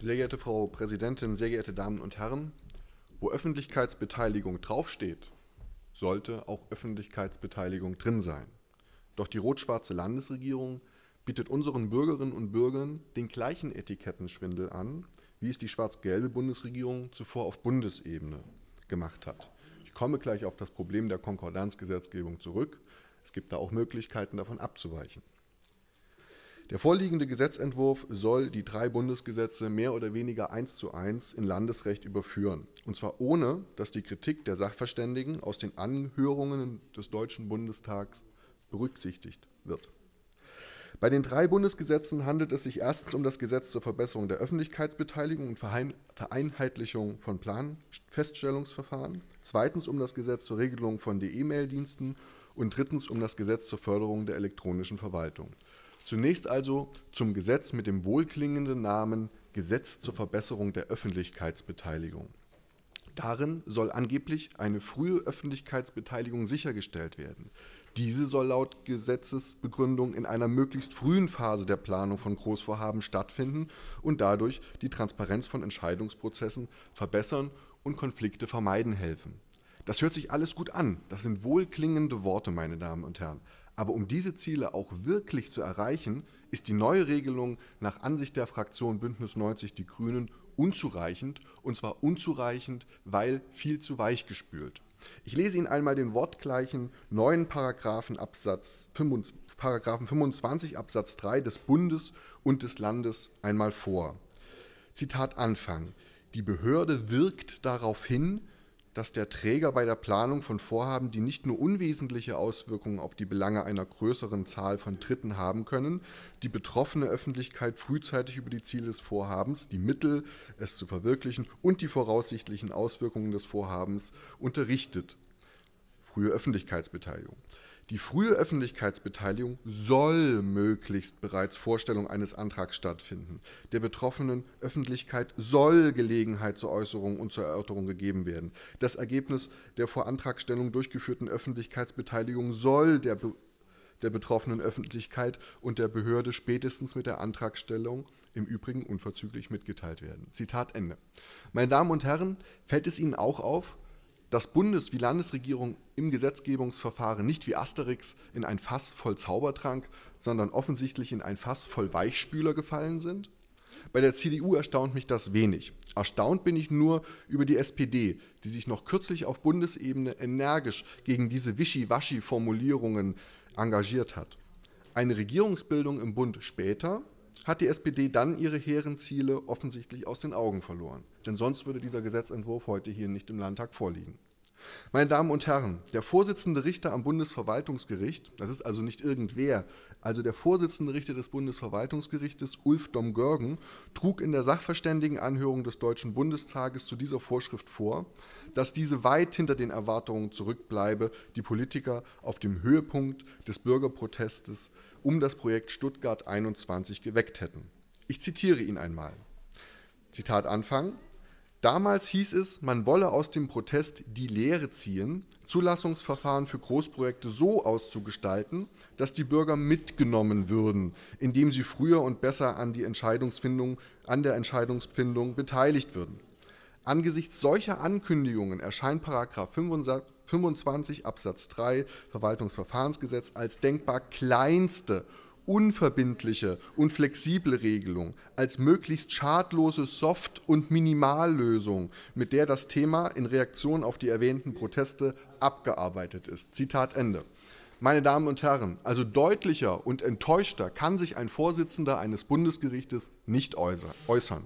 Sehr geehrte Frau Präsidentin, sehr geehrte Damen und Herren, wo Öffentlichkeitsbeteiligung draufsteht, sollte auch Öffentlichkeitsbeteiligung drin sein. Doch die rot-schwarze Landesregierung bietet unseren Bürgerinnen und Bürgern den gleichen Etikettenschwindel an, wie es die schwarz-gelbe Bundesregierung zuvor auf Bundesebene gemacht hat. Ich komme gleich auf das Problem der Konkordanzgesetzgebung zurück. Es gibt da auch Möglichkeiten, davon abzuweichen. Der vorliegende Gesetzentwurf soll die drei Bundesgesetze mehr oder weniger eins zu eins in Landesrecht überführen. Und zwar ohne, dass die Kritik der Sachverständigen aus den Anhörungen des Deutschen Bundestags berücksichtigt wird. Bei den drei Bundesgesetzen handelt es sich erstens um das Gesetz zur Verbesserung der Öffentlichkeitsbeteiligung und Vereinheitlichung von Planfeststellungsverfahren, zweitens um das Gesetz zur Regelung von E-Mail-Diensten und drittens um das Gesetz zur Förderung der elektronischen Verwaltung. Zunächst also zum Gesetz mit dem wohlklingenden Namen Gesetz zur Verbesserung der Öffentlichkeitsbeteiligung. Darin soll angeblich eine frühe Öffentlichkeitsbeteiligung sichergestellt werden. Diese soll laut Gesetzesbegründung in einer möglichst frühen Phase der Planung von Großvorhaben stattfinden und dadurch die Transparenz von Entscheidungsprozessen verbessern und Konflikte vermeiden helfen. Das hört sich alles gut an, das sind wohlklingende Worte, meine Damen und Herren. Aber um diese Ziele auch wirklich zu erreichen, ist die neue Regelung nach Ansicht der Fraktion Bündnis 90 Die Grünen unzureichend, und zwar unzureichend, weil viel zu weich gespült. Ich lese Ihnen einmal den wortgleichen neuen Paragraphen, Absatz 25, Paragraphen 25 Absatz 3 des Bundes und des Landes einmal vor. Zitat Anfang. Die Behörde wirkt darauf hin, dass der Träger bei der Planung von Vorhaben, die nicht nur unwesentliche Auswirkungen auf die Belange einer größeren Zahl von Dritten haben können, die betroffene Öffentlichkeit frühzeitig über die Ziele des Vorhabens, die Mittel, es zu verwirklichen und die voraussichtlichen Auswirkungen des Vorhabens unterrichtet. Frühe Öffentlichkeitsbeteiligung. Die frühe Öffentlichkeitsbeteiligung soll möglichst bereits Vorstellung eines Antrags stattfinden. Der betroffenen Öffentlichkeit soll Gelegenheit zur Äußerung und zur Erörterung gegeben werden. Das Ergebnis der vor Antragstellung durchgeführten Öffentlichkeitsbeteiligung soll der, der betroffenen Öffentlichkeit und der Behörde spätestens mit der Antragstellung im Übrigen unverzüglich mitgeteilt werden. Zitat Ende. Meine Damen und Herren, fällt es Ihnen auch auf, dass Bundes- wie Landesregierung im Gesetzgebungsverfahren nicht wie Asterix in ein Fass voll Zaubertrank, sondern offensichtlich in ein Fass voll Weichspüler gefallen sind? Bei der CDU erstaunt mich das wenig. Erstaunt bin ich nur über die SPD, die sich noch kürzlich auf Bundesebene energisch gegen diese Wischiwaschi-Formulierungen engagiert hat. Eine Regierungsbildung im Bund später hat die SPD dann ihre hehren Ziele offensichtlich aus den Augen verloren. Denn sonst würde dieser Gesetzentwurf heute hier nicht im Landtag vorliegen. Meine Damen und Herren, der Vorsitzende Richter am Bundesverwaltungsgericht, das ist also nicht irgendwer, also der Vorsitzende Richter des Bundesverwaltungsgerichtes Ulf Dom-Görgen, trug in der Sachverständigenanhörung des Deutschen Bundestages zu dieser Vorschrift vor, dass diese weit hinter den Erwartungen zurückbleibe, die Politiker auf dem Höhepunkt des Bürgerprotestes um das Projekt Stuttgart 21 geweckt hätten. Ich zitiere ihn einmal. Zitat Anfang. Damals hieß es, man wolle aus dem Protest die Lehre ziehen, Zulassungsverfahren für Großprojekte so auszugestalten, dass die Bürger mitgenommen würden, indem sie früher und besser an, die Entscheidungsfindung, an der Entscheidungsfindung beteiligt würden. Angesichts solcher Ankündigungen erscheint 25 Absatz 3 Verwaltungsverfahrensgesetz als denkbar kleinste unverbindliche und flexible Regelung als möglichst schadlose Soft- und Minimallösung, mit der das Thema in Reaktion auf die erwähnten Proteste abgearbeitet ist. Zitat Ende. Meine Damen und Herren, also deutlicher und enttäuschter kann sich ein Vorsitzender eines Bundesgerichtes nicht äußern.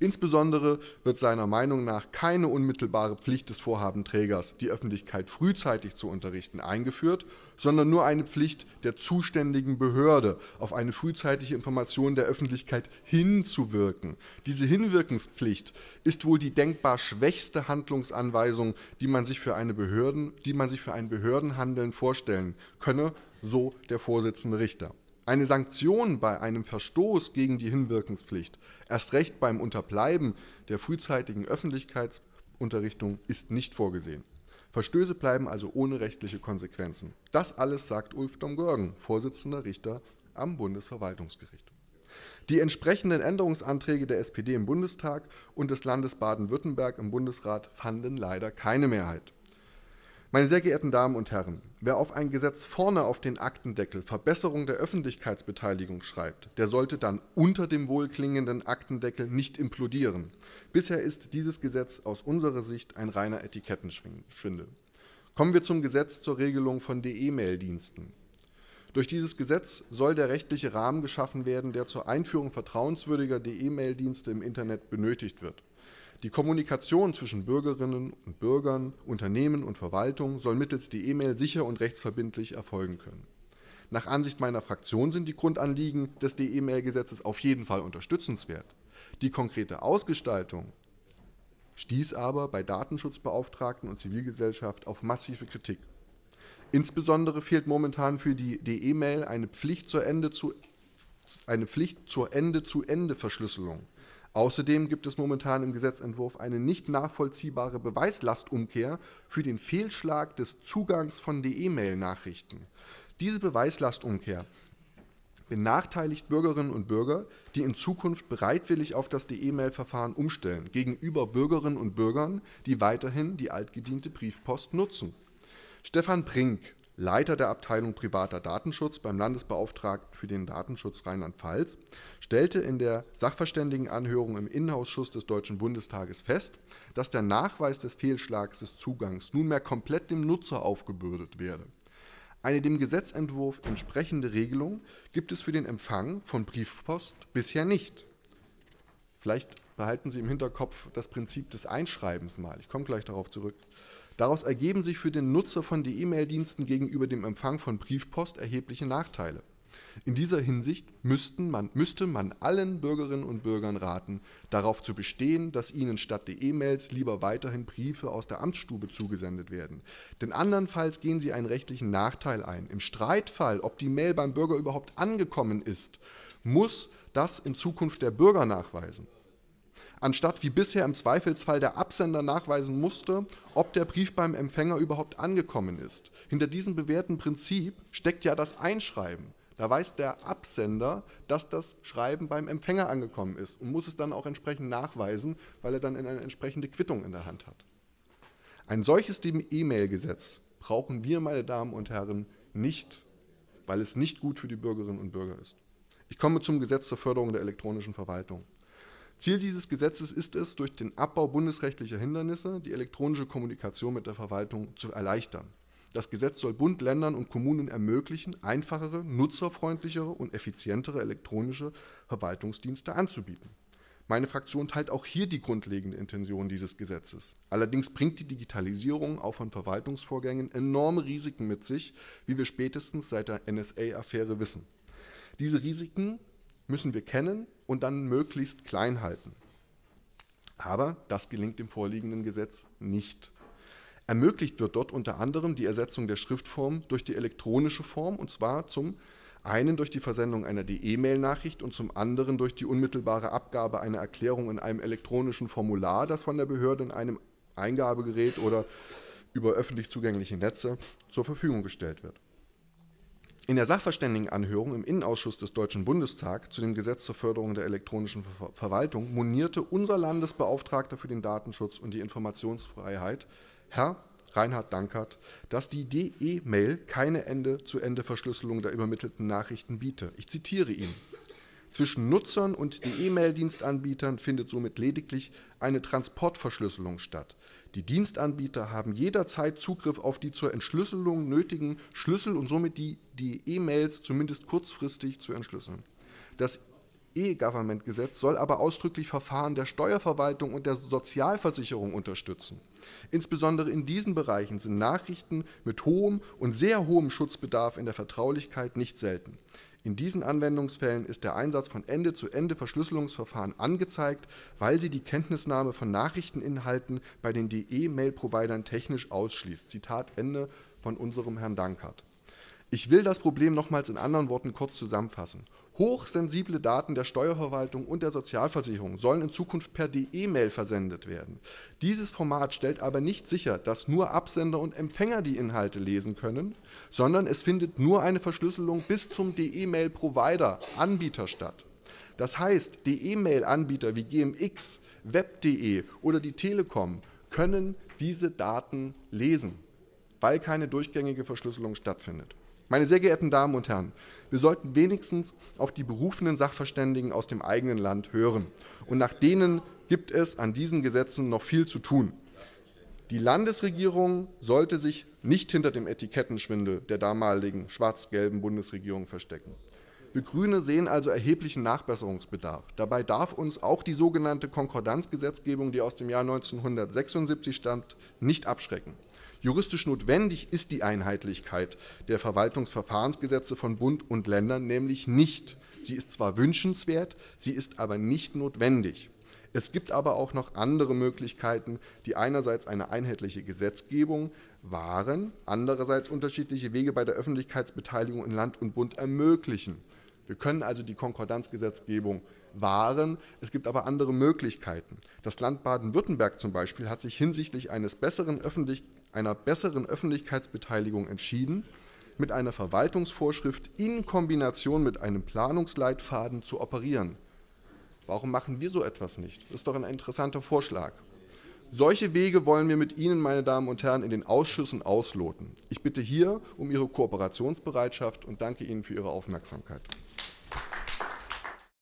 Insbesondere wird seiner Meinung nach keine unmittelbare Pflicht des Vorhabenträgers, die Öffentlichkeit frühzeitig zu unterrichten, eingeführt, sondern nur eine Pflicht der zuständigen Behörde, auf eine frühzeitige Information der Öffentlichkeit hinzuwirken. Diese Hinwirkenspflicht ist wohl die denkbar schwächste Handlungsanweisung, die man sich für, eine Behörden, die man sich für ein Behördenhandeln vorstellen könne, so der Vorsitzende Richter. Eine Sanktion bei einem Verstoß gegen die Hinwirkenspflicht, erst recht beim Unterbleiben der frühzeitigen Öffentlichkeitsunterrichtung, ist nicht vorgesehen. Verstöße bleiben also ohne rechtliche Konsequenzen. Das alles sagt Ulf Domgörgen, Vorsitzender Richter am Bundesverwaltungsgericht. Die entsprechenden Änderungsanträge der SPD im Bundestag und des Landes Baden-Württemberg im Bundesrat fanden leider keine Mehrheit. Meine sehr geehrten Damen und Herren, wer auf ein Gesetz vorne auf den Aktendeckel Verbesserung der Öffentlichkeitsbeteiligung schreibt, der sollte dann unter dem wohlklingenden Aktendeckel nicht implodieren. Bisher ist dieses Gesetz aus unserer Sicht ein reiner Etikettenschwindel. Kommen wir zum Gesetz zur Regelung von DE-Mail-Diensten. Durch dieses Gesetz soll der rechtliche Rahmen geschaffen werden, der zur Einführung vertrauenswürdiger DE-Mail-Dienste im Internet benötigt wird. Die Kommunikation zwischen Bürgerinnen und Bürgern, Unternehmen und Verwaltung soll mittels die E-Mail sicher und rechtsverbindlich erfolgen können. Nach Ansicht meiner Fraktion sind die Grundanliegen des DE-Mail-Gesetzes auf jeden Fall unterstützenswert. Die konkrete Ausgestaltung stieß aber bei Datenschutzbeauftragten und Zivilgesellschaft auf massive Kritik. Insbesondere fehlt momentan für die DE-Mail eine Pflicht zur Ende-zu-Ende-Verschlüsselung. Außerdem gibt es momentan im Gesetzentwurf eine nicht nachvollziehbare Beweislastumkehr für den Fehlschlag des Zugangs von DE-Mail-Nachrichten. Diese Beweislastumkehr benachteiligt Bürgerinnen und Bürger, die in Zukunft bereitwillig auf das DE-Mail-Verfahren umstellen, gegenüber Bürgerinnen und Bürgern, die weiterhin die altgediente Briefpost nutzen. Stefan Brink, Leiter der Abteilung Privater Datenschutz beim Landesbeauftragten für den Datenschutz Rheinland-Pfalz, stellte in der Sachverständigenanhörung im Innenausschuss des Deutschen Bundestages fest, dass der Nachweis des Fehlschlags des Zugangs nunmehr komplett dem Nutzer aufgebürdet werde. Eine dem Gesetzentwurf entsprechende Regelung gibt es für den Empfang von Briefpost bisher nicht. Vielleicht behalten Sie im Hinterkopf das Prinzip des Einschreibens mal. Ich komme gleich darauf zurück. Daraus ergeben sich für den Nutzer von E-Mail-Diensten gegenüber dem Empfang von Briefpost erhebliche Nachteile. In dieser Hinsicht man, müsste man allen Bürgerinnen und Bürgern raten, darauf zu bestehen, dass ihnen statt der E-Mails lieber weiterhin Briefe aus der Amtsstube zugesendet werden. Denn andernfalls gehen sie einen rechtlichen Nachteil ein. Im Streitfall, ob die Mail beim Bürger überhaupt angekommen ist, muss das in Zukunft der Bürger nachweisen anstatt wie bisher im Zweifelsfall der Absender nachweisen musste, ob der Brief beim Empfänger überhaupt angekommen ist. Hinter diesem bewährten Prinzip steckt ja das Einschreiben. Da weiß der Absender, dass das Schreiben beim Empfänger angekommen ist und muss es dann auch entsprechend nachweisen, weil er dann eine entsprechende Quittung in der Hand hat. Ein solches E-Mail-Gesetz brauchen wir, meine Damen und Herren, nicht, weil es nicht gut für die Bürgerinnen und Bürger ist. Ich komme zum Gesetz zur Förderung der elektronischen Verwaltung. Ziel dieses Gesetzes ist es, durch den Abbau bundesrechtlicher Hindernisse die elektronische Kommunikation mit der Verwaltung zu erleichtern. Das Gesetz soll Bund, Ländern und Kommunen ermöglichen, einfachere, nutzerfreundlichere und effizientere elektronische Verwaltungsdienste anzubieten. Meine Fraktion teilt auch hier die grundlegende Intention dieses Gesetzes. Allerdings bringt die Digitalisierung auch von Verwaltungsvorgängen enorme Risiken mit sich, wie wir spätestens seit der NSA-Affäre wissen. Diese Risiken müssen wir kennen und dann möglichst klein halten. Aber das gelingt dem vorliegenden Gesetz nicht. Ermöglicht wird dort unter anderem die Ersetzung der Schriftform durch die elektronische Form, und zwar zum einen durch die Versendung einer E-Mail-Nachricht und zum anderen durch die unmittelbare Abgabe einer Erklärung in einem elektronischen Formular, das von der Behörde in einem Eingabegerät oder über öffentlich zugängliche Netze zur Verfügung gestellt wird. In der Sachverständigenanhörung im Innenausschuss des Deutschen Bundestags zu dem Gesetz zur Förderung der elektronischen Ver Verwaltung monierte unser Landesbeauftragter für den Datenschutz und die Informationsfreiheit, Herr Reinhard Dankert, dass die DE-Mail keine Ende-zu-Ende-Verschlüsselung der übermittelten Nachrichten biete. Ich zitiere ihn. Zwischen Nutzern und DE-Mail-Dienstanbietern findet somit lediglich eine Transportverschlüsselung statt. Die Dienstanbieter haben jederzeit Zugriff auf die zur Entschlüsselung nötigen Schlüssel und somit die E-Mails zumindest kurzfristig zu entschlüsseln. Das E-Government-Gesetz soll aber ausdrücklich Verfahren der Steuerverwaltung und der Sozialversicherung unterstützen. Insbesondere in diesen Bereichen sind Nachrichten mit hohem und sehr hohem Schutzbedarf in der Vertraulichkeit nicht selten. In diesen Anwendungsfällen ist der Einsatz von Ende-zu-Ende-Verschlüsselungsverfahren angezeigt, weil sie die Kenntnisnahme von Nachrichteninhalten bei den DE-Mail-Providern technisch ausschließt. Zitat Ende von unserem Herrn Dankert. Ich will das Problem nochmals in anderen Worten kurz zusammenfassen. Hochsensible Daten der Steuerverwaltung und der Sozialversicherung sollen in Zukunft per DE-Mail versendet werden. Dieses Format stellt aber nicht sicher, dass nur Absender und Empfänger die Inhalte lesen können, sondern es findet nur eine Verschlüsselung bis zum DE-Mail-Provider, Anbieter statt. Das heißt, die E-Mail-Anbieter wie GMX, Web.de oder die Telekom können diese Daten lesen, weil keine durchgängige Verschlüsselung stattfindet. Meine sehr geehrten Damen und Herren, wir sollten wenigstens auf die berufenen Sachverständigen aus dem eigenen Land hören. Und nach denen gibt es an diesen Gesetzen noch viel zu tun. Die Landesregierung sollte sich nicht hinter dem Etikettenschwindel der damaligen schwarz-gelben Bundesregierung verstecken. Wir Grüne sehen also erheblichen Nachbesserungsbedarf. Dabei darf uns auch die sogenannte Konkordanzgesetzgebung, die aus dem Jahr 1976 stammt, nicht abschrecken. Juristisch notwendig ist die Einheitlichkeit der Verwaltungsverfahrensgesetze von Bund und Ländern nämlich nicht. Sie ist zwar wünschenswert, sie ist aber nicht notwendig. Es gibt aber auch noch andere Möglichkeiten, die einerseits eine einheitliche Gesetzgebung wahren, andererseits unterschiedliche Wege bei der Öffentlichkeitsbeteiligung in Land und Bund ermöglichen. Wir können also die Konkordanzgesetzgebung wahren. Es gibt aber andere Möglichkeiten. Das Land Baden-Württemberg zum Beispiel hat sich hinsichtlich eines besseren öffentlich einer besseren Öffentlichkeitsbeteiligung entschieden, mit einer Verwaltungsvorschrift in Kombination mit einem Planungsleitfaden zu operieren. Warum machen wir so etwas nicht? Das ist doch ein interessanter Vorschlag. Solche Wege wollen wir mit Ihnen, meine Damen und Herren, in den Ausschüssen ausloten. Ich bitte hier um Ihre Kooperationsbereitschaft und danke Ihnen für Ihre Aufmerksamkeit.